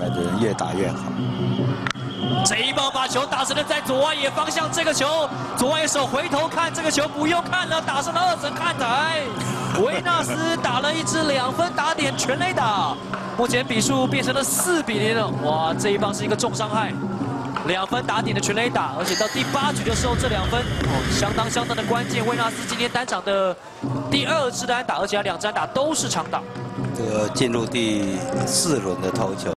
来的人越打越好。这一棒把球打成了在左外野方向，这个球左外野手回头看这个球不用看了，打上了二层看台。维纳斯打了一支两分打点全垒打，目前比数变成了四比零了。哇，这一棒是一个重伤害，两分打点的全垒打，而且到第八局的时候这两分哦相当相当的关键。维纳斯今天单场的第二支单打，而且两支单打都是长打。这个进入第四轮的投球。